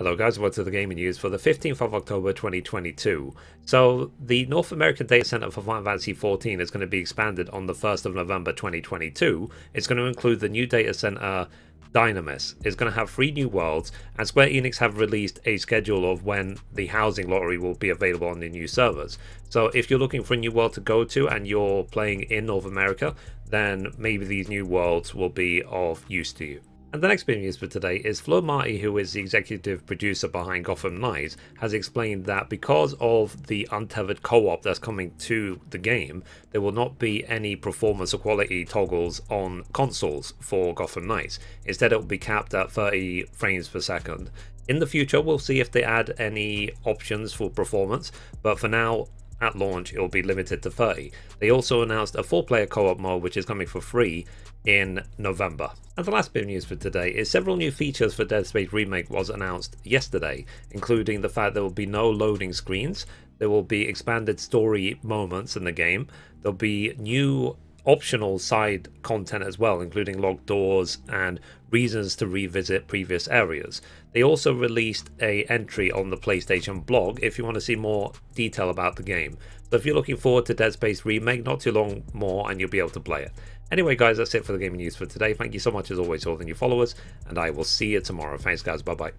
Hello guys, welcome to the gaming news for the 15th of October 2022. So the North American data center for Final Fantasy XIV is going to be expanded on the 1st of November 2022. It's going to include the new data center Dynamis. It's going to have three new worlds and Square Enix have released a schedule of when the housing lottery will be available on the new servers. So if you're looking for a new world to go to and you're playing in North America, then maybe these new worlds will be of use to you. And the next bit of news for today is Fleur Marty, who is the executive producer behind Gotham Knights, has explained that because of the untethered co-op that's coming to the game, there will not be any performance or quality toggles on consoles for Gotham Knights. Instead, it will be capped at 30 frames per second. In the future, we'll see if they add any options for performance, but for now, at launch, it will be limited to 30. They also announced a four player co op mode, which is coming for free in November. And the last bit of news for today is several new features for Dead Space Remake was announced yesterday, including the fact there will be no loading screens, there will be expanded story moments in the game, there'll be new optional side content as well, including locked doors and reasons to revisit previous areas. They also released a entry on the PlayStation blog if you want to see more detail about the game. So if you're looking forward to Dead Space Remake, not too long more and you'll be able to play it. Anyway guys, that's it for the gaming news for today. Thank you so much as always all the new followers and I will see you tomorrow. Thanks guys, bye bye.